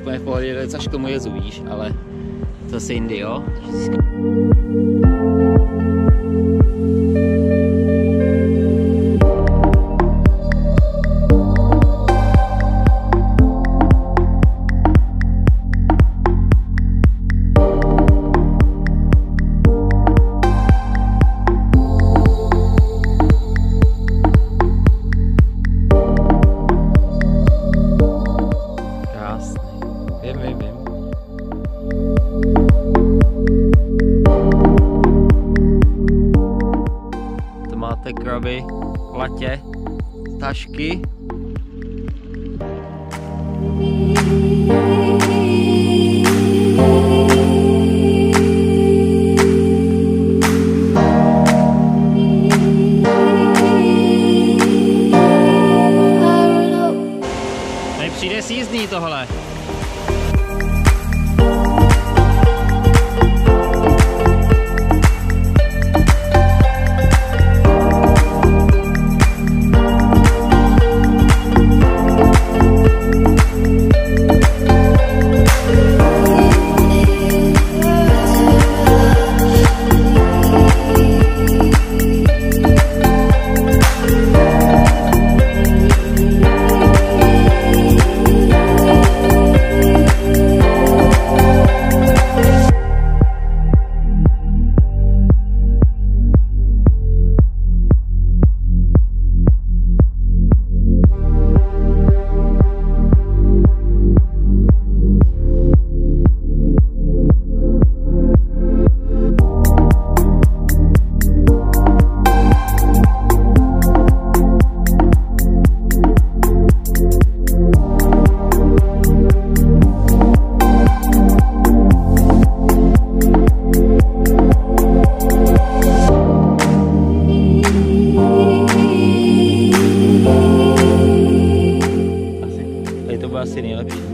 úplně v pohodě, docela k tomu jezu, víš, ale to si jindy, jo. Máte kraby, latě, tašky. Tady přijde sízdný tohle. yang.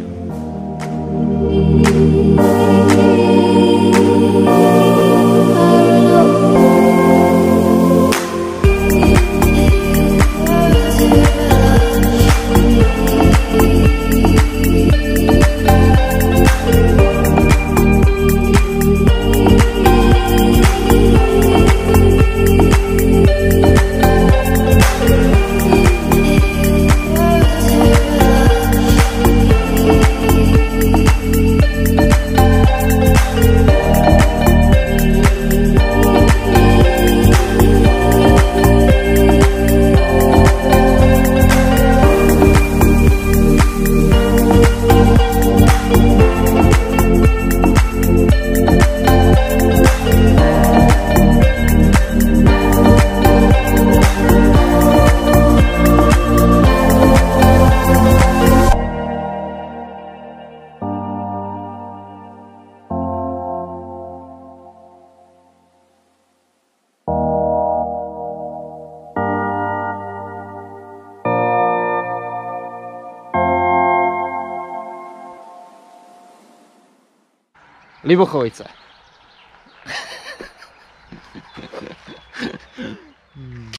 Libochovice.